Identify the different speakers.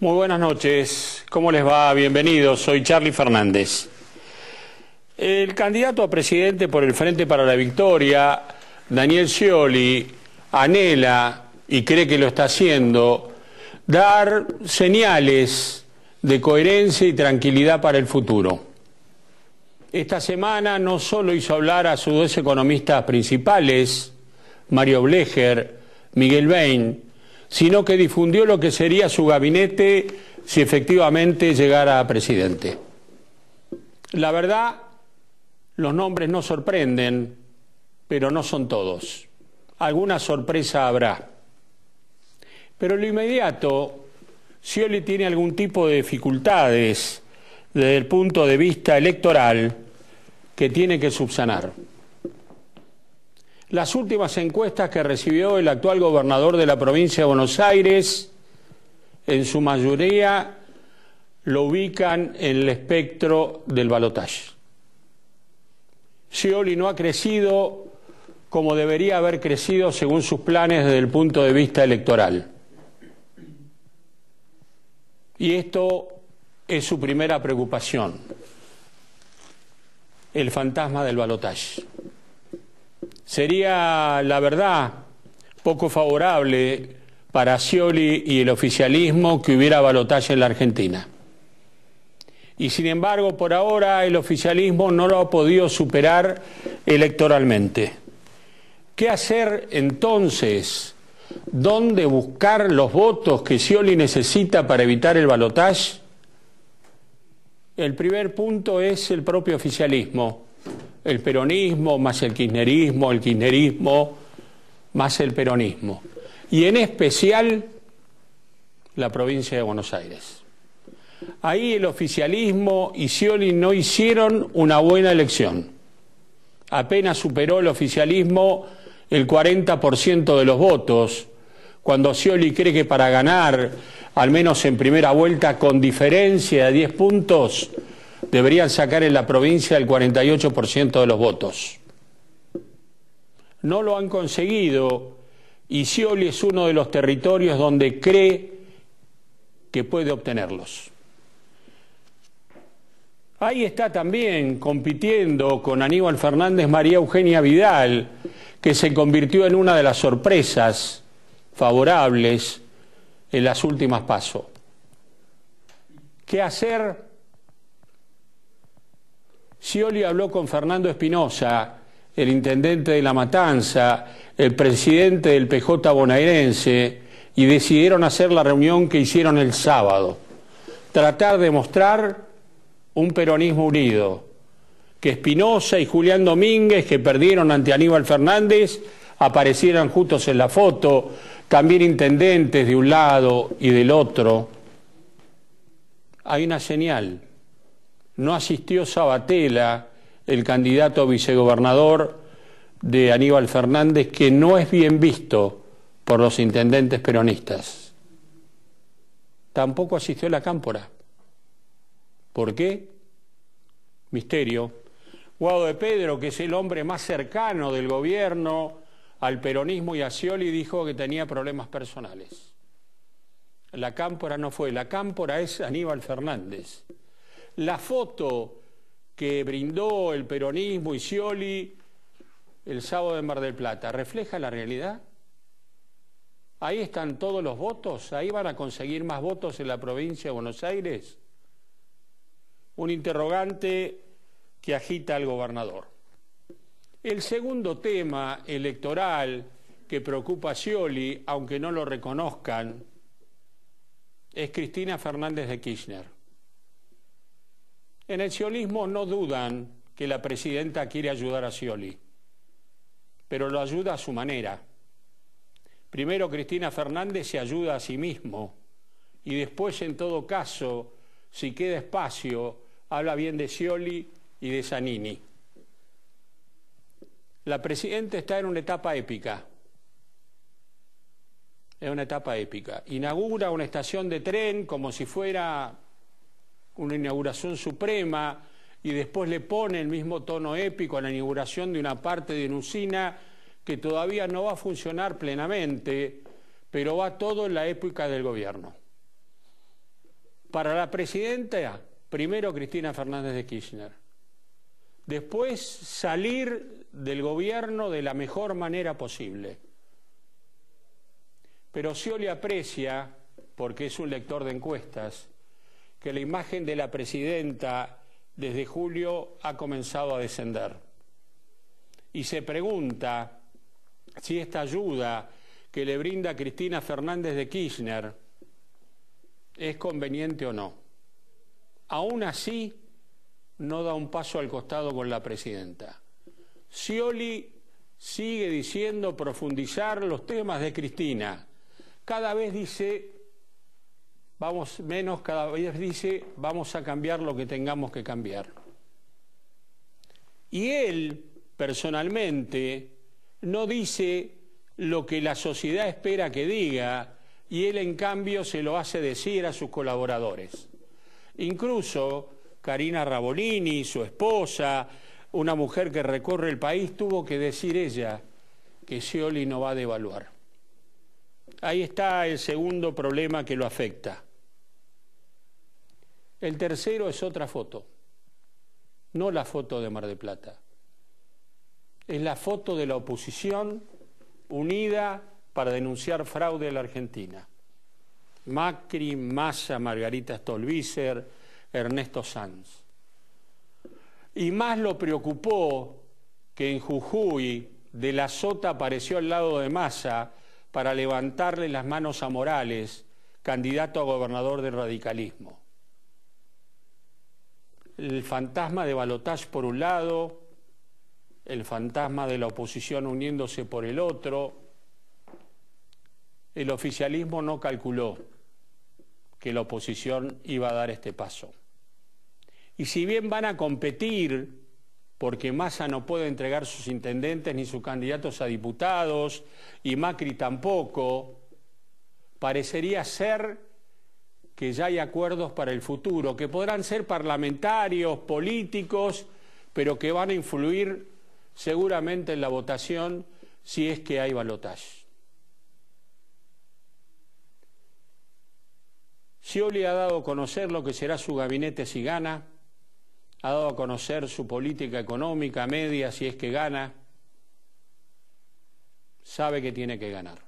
Speaker 1: Muy buenas noches, ¿cómo les va? Bienvenidos, soy Charlie Fernández. El candidato a presidente por el Frente para la Victoria, Daniel Scioli, anhela, y cree que lo está haciendo, dar señales de coherencia y tranquilidad para el futuro. Esta semana no solo hizo hablar a sus dos economistas principales, Mario Blecher, Miguel Bain, sino que difundió lo que sería su gabinete si efectivamente llegara a presidente. La verdad, los nombres no sorprenden, pero no son todos. Alguna sorpresa habrá. Pero en lo inmediato, Scioli tiene algún tipo de dificultades desde el punto de vista electoral que tiene que subsanar. Las últimas encuestas que recibió el actual gobernador de la provincia de Buenos Aires, en su mayoría, lo ubican en el espectro del balotaje. Scioli no ha crecido como debería haber crecido según sus planes desde el punto de vista electoral. Y esto es su primera preocupación, el fantasma del balotaje. Sería, la verdad, poco favorable para Scioli y el oficialismo que hubiera balotaje en la Argentina. Y sin embargo, por ahora el oficialismo no lo ha podido superar electoralmente. ¿Qué hacer entonces? ¿Dónde buscar los votos que Scioli necesita para evitar el balotaje? El primer punto es el propio oficialismo, el peronismo más el kirchnerismo, el kirchnerismo más el peronismo, y en especial la provincia de Buenos Aires. Ahí el oficialismo y Scioli no hicieron una buena elección. Apenas superó el oficialismo el 40% de los votos, cuando Scioli cree que para ganar al menos en primera vuelta, con diferencia de 10 puntos, deberían sacar en la provincia el 48% de los votos. No lo han conseguido y Scioli es uno de los territorios donde cree que puede obtenerlos. Ahí está también compitiendo con Aníbal Fernández María Eugenia Vidal, que se convirtió en una de las sorpresas favorables en las últimas pasos. ¿Qué hacer? Scioli habló con Fernando Espinosa, el intendente de La Matanza, el presidente del PJ bonaerense, y decidieron hacer la reunión que hicieron el sábado. Tratar de mostrar un peronismo unido, que Espinosa y Julián Domínguez, que perdieron ante Aníbal Fernández, aparecieran juntos en la foto, también intendentes de un lado y del otro. Hay una señal. No asistió Sabatella, el candidato a vicegobernador de Aníbal Fernández, que no es bien visto por los intendentes peronistas. Tampoco asistió la cámpora. ¿Por qué? Misterio. Guado de Pedro, que es el hombre más cercano del gobierno, al peronismo y a Scioli dijo que tenía problemas personales. La cámpora no fue, la cámpora es Aníbal Fernández. La foto que brindó el peronismo y Scioli el sábado en Mar del Plata, ¿refleja la realidad? Ahí están todos los votos, ahí van a conseguir más votos en la provincia de Buenos Aires. Un interrogante que agita al gobernador. El segundo tema electoral que preocupa a Scioli, aunque no lo reconozcan, es Cristina Fernández de Kirchner. En el siolismo no dudan que la presidenta quiere ayudar a Scioli, pero lo ayuda a su manera. Primero Cristina Fernández se ayuda a sí mismo y después, en todo caso, si queda espacio, habla bien de Scioli y de Zanini. La presidenta está en una etapa épica. Es una etapa épica. Inaugura una estación de tren como si fuera una inauguración suprema y después le pone el mismo tono épico a la inauguración de una parte de una usina que todavía no va a funcionar plenamente, pero va todo en la época del gobierno. Para la presidenta, primero Cristina Fernández de Kirchner. Después salir del gobierno de la mejor manera posible. Pero Scioli aprecia, porque es un lector de encuestas, que la imagen de la presidenta desde julio ha comenzado a descender. Y se pregunta si esta ayuda que le brinda Cristina Fernández de Kirchner es conveniente o no. Aún así, no da un paso al costado con la presidenta. Scioli sigue diciendo profundizar los temas de Cristina. Cada vez dice, vamos menos, cada vez dice, vamos a cambiar lo que tengamos que cambiar. Y él, personalmente, no dice lo que la sociedad espera que diga y él en cambio se lo hace decir a sus colaboradores. Incluso Karina Rabolini, su esposa, una mujer que recorre el país, tuvo que decir ella que Scioli no va a devaluar. Ahí está el segundo problema que lo afecta. El tercero es otra foto, no la foto de Mar de Plata. Es la foto de la oposición unida para denunciar fraude en la Argentina. Macri, Massa, Margarita Stolbizer, Ernesto Sanz. Y más lo preocupó que en Jujuy de la Sota apareció al lado de Massa para levantarle las manos a Morales, candidato a gobernador del radicalismo. El fantasma de Balotage por un lado, el fantasma de la oposición uniéndose por el otro, el oficialismo no calculó que la oposición iba a dar este paso. Y si bien van a competir, porque Massa no puede entregar sus intendentes ni sus candidatos a diputados, y Macri tampoco, parecería ser que ya hay acuerdos para el futuro, que podrán ser parlamentarios, políticos, pero que van a influir seguramente en la votación si es que hay balotaje. Scioli ha dado a conocer lo que será su gabinete si gana, ha dado a conocer su política económica media si es que gana, sabe que tiene que ganar.